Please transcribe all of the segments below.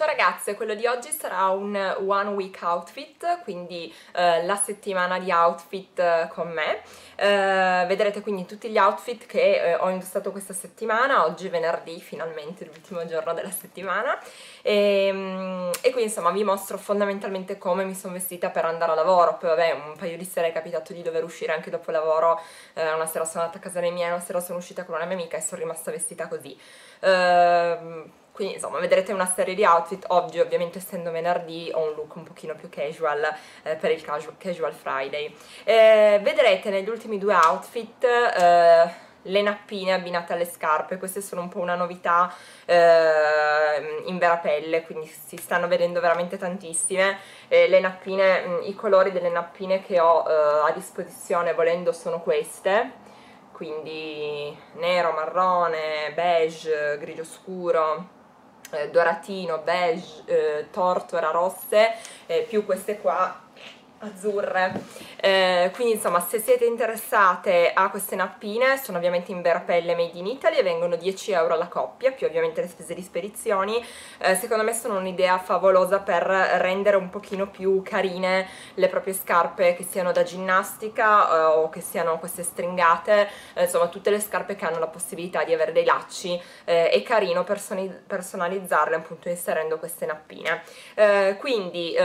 Ciao ragazze, quello di oggi sarà un one week outfit, quindi eh, la settimana di outfit eh, con me. Eh, vedrete quindi tutti gli outfit che eh, ho indossato questa settimana, oggi è venerdì, finalmente l'ultimo giorno della settimana. E, ehm, e, quindi insomma vi mostro fondamentalmente come mi sono vestita per andare a lavoro, poi vabbè un paio di sere è capitato di dover uscire anche dopo lavoro, eh, una sera sono andata a casa dei miei, una sera sono uscita con una mia amica e sono rimasta vestita così. Quindi insomma vedrete una serie di outfit, oggi ovviamente essendo venerdì ho un look un pochino più casual eh, per il casual, casual Friday. Eh, vedrete negli ultimi due outfit eh, le nappine abbinate alle scarpe, queste sono un po' una novità eh, in vera pelle, quindi si stanno vedendo veramente tantissime. Eh, le nappine, mh, i colori delle nappine che ho eh, a disposizione volendo sono queste, quindi nero, marrone, beige, grigio scuro, doratino, beige, eh, tortora rosse, eh, più queste qua azzurre. Eh, quindi insomma se siete interessate a queste nappine sono ovviamente in vera pelle made in Italy e vengono 10 euro alla coppia più ovviamente le spese di spedizioni. Eh, secondo me sono un'idea favolosa per rendere un pochino più carine le proprie scarpe che siano da ginnastica eh, o che siano queste stringate eh, insomma tutte le scarpe che hanno la possibilità di avere dei lacci eh, è carino personalizzarle appunto inserendo queste nappine. Eh, quindi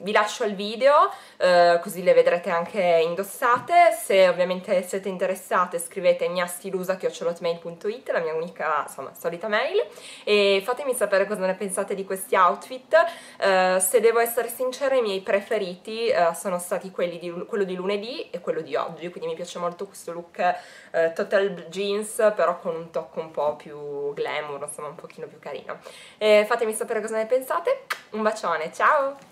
vi lascio il video eh, così le vedrete anche indossate. Se ovviamente siete interessate scrivete gnastilusa.it, la mia unica insomma, solita mail, e fatemi sapere cosa ne pensate di questi outfit. Eh, se devo essere sincera, i miei preferiti eh, sono stati quelli di, quello di lunedì e quello di oggi, quindi mi piace molto questo look eh, total jeans, però con un tocco un po' più glamour, insomma un pochino più carino. fatemi sapere cosa ne pensate. Un bacione, ciao!